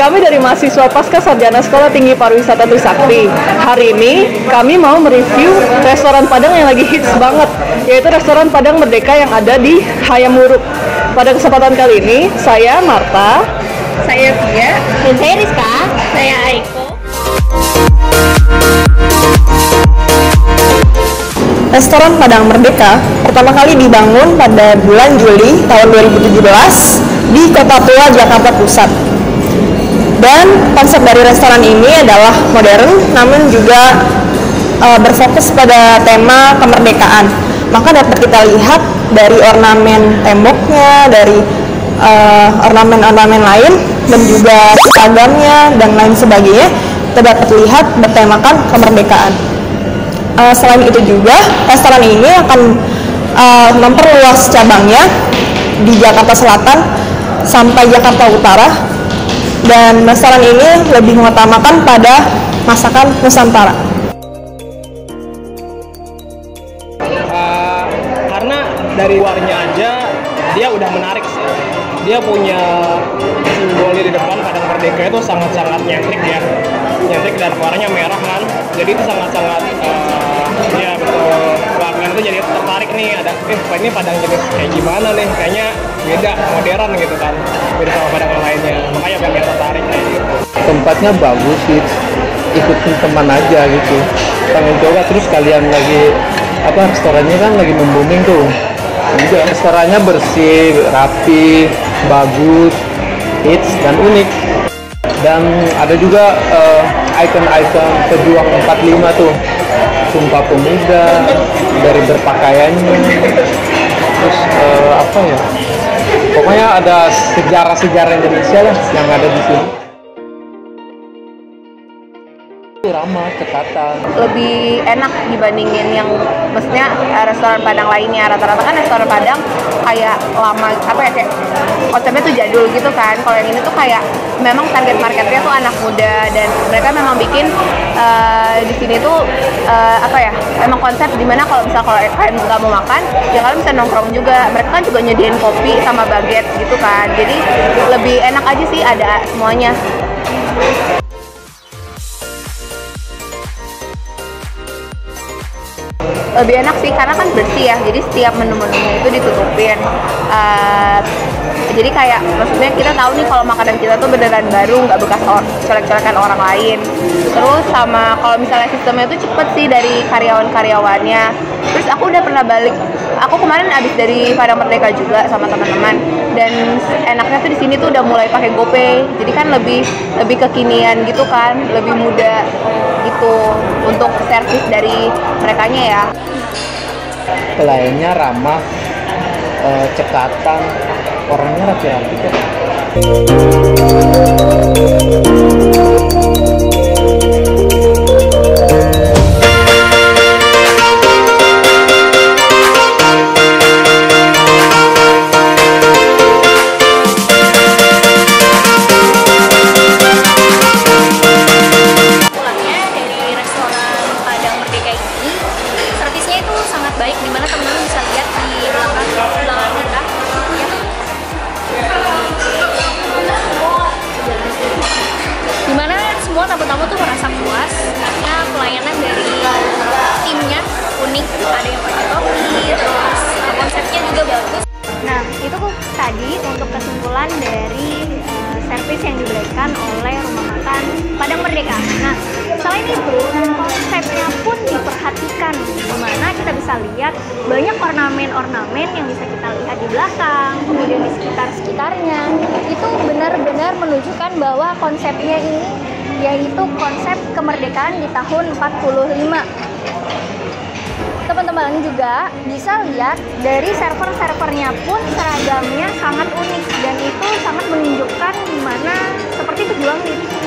kami dari mahasiswa Pasca Sarjana Sekolah Tinggi Pariwisata Trisakti. Hari ini kami mau mereview restoran Padang yang lagi hits banget, yaitu restoran Padang Merdeka yang ada di Hayamuruk. Pada kesempatan kali ini, saya Marta, Saya Via. Dan saya Rizka. Saya Aiko. Restoran Padang Merdeka pertama kali dibangun pada bulan Juli tahun 2017 di Kota Tua, Jakarta Pusat. Dan konsep dari restoran ini adalah modern, namun juga uh, berfokus pada tema kemerdekaan. Maka dapat kita lihat dari ornamen temboknya, dari uh, ornamen-ornamen lain, dan juga seragamnya dan lain sebagainya, kita dapat lihat bertemakan kemerdekaan. Uh, selain itu juga restoran ini akan uh, memperluas cabangnya di Jakarta Selatan sampai Jakarta Utara dan restoran ini lebih mengutamakan pada masakan Nusantara. Uh, karena dari luarnya aja dia udah menarik sih. Dia punya simbolnya di depan Padang Merdeka itu sangat-sangat nyentrik ya, nyentrik dan warnanya merah kan. Jadi itu sangat-sangat uh, ya itu jadi tertarik nih ada eh ini Padang jenis kayak gimana nih? Kayaknya beda modern gitu kan beda sama Padang yang lainnya. Makanya pengen tertarik kayak gitu. Tempatnya bagus sih ikutin teman aja gitu. Pengen coba terus kalian lagi apa restorannya kan lagi membooming tuh. Juga restorannya bersih rapi bagus hits dan unik. Dan ada juga uh, icon-icon pejuang 45 tuh sumpah pemuda dari berpakaiannya terus uh, apa ya? Pokoknya ada sejarah-sejarah Indonesia lah yang ada di sini ramah cekatan Lebih enak dibandingin yang maksudnya eh, restoran Padang lainnya. Rata-rata kan restoran Padang kayak lama apa ya kayak konsepnya tuh jadul gitu kan. Kalau yang ini tuh kayak memang target marketnya tuh anak muda dan mereka memang bikin uh, di sini tuh uh, apa ya? Emang konsep di mana kalau misal kalau kalian nggak mau makan, ya kalian bisa nongkrong juga. Mereka kan juga nyediain kopi sama baget gitu kan. Jadi lebih enak aja sih ada semuanya. Lebih enak sih karena kan bersih ya. Jadi setiap menu-menunya itu ditutupin. Uh, jadi kayak maksudnya kita tahu nih kalau makanan kita tuh beneran baru nggak bekas or colek-colekan orang lain. Terus sama kalau misalnya sistemnya itu cepet sih dari karyawan-karyawannya. Terus aku udah pernah balik aku kemarin abis dari Padang Merdeka juga sama teman-teman. Dan enaknya tuh di sini tuh udah mulai pakai GoPay. Jadi kan lebih lebih kekinian gitu kan lebih mudah gitu untuk servis dari mereka ya. Pelayannya ramah eh, cekatan orangnya rapi-rapi kok diberikan oleh rumah makan Padang Merdeka. Nah, selain itu, konsepnya pun diperhatikan, di mana kita bisa lihat banyak ornamen-ornamen yang bisa kita lihat di belakang, kemudian di sekitar-sekitarnya. Itu benar-benar menunjukkan bahwa konsepnya ini yaitu konsep kemerdekaan di tahun 45 teman-teman juga bisa lihat dari server-servernya pun seragamnya sangat unik dan itu sangat menunjukkan di mana seperti itu di langit